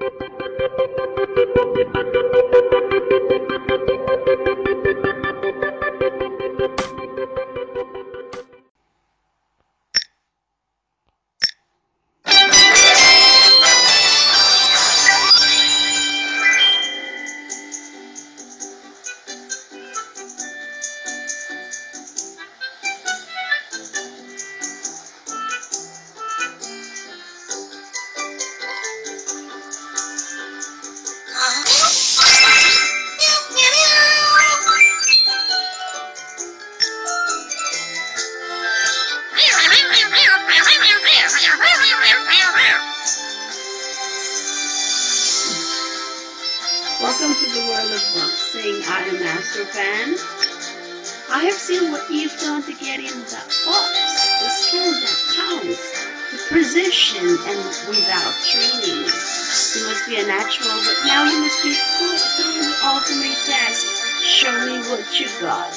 Thank you. Fan. I have seen what you've done to get in that box, the skill that counts, the precision, and without training. You must be a natural, but now you must be put through the ultimate test. Show me what you got.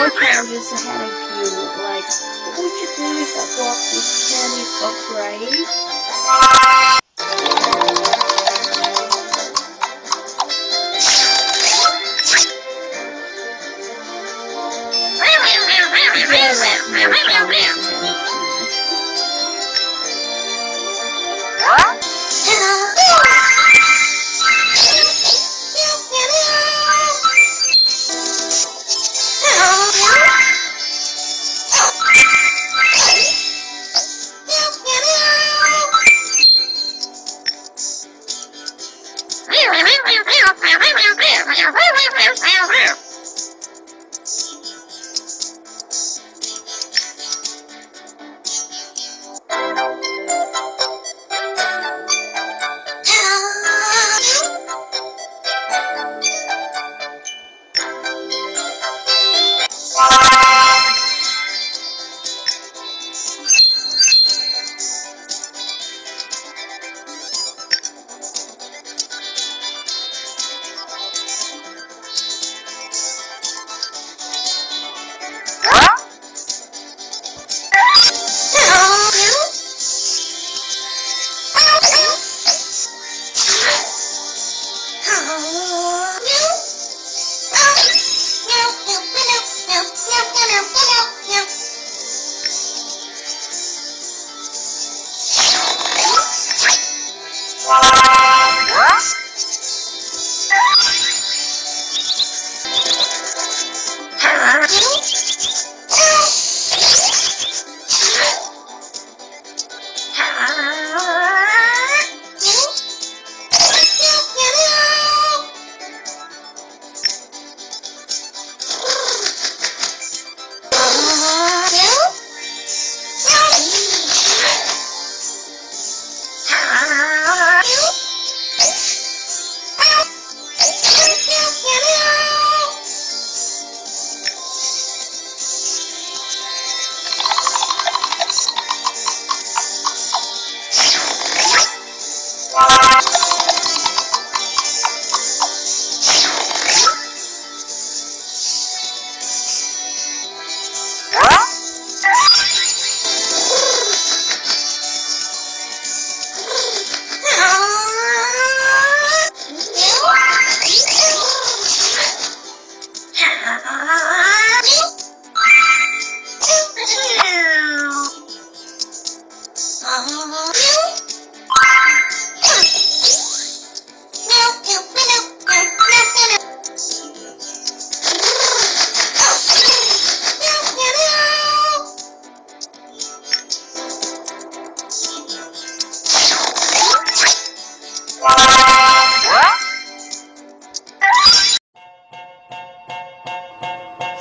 More challenges ahead of you. Like, what would you do if I blocked this candy upgrade?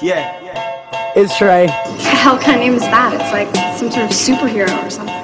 Yeah. It's Trey. Hell kind of name is that? It's like some sort of superhero or something.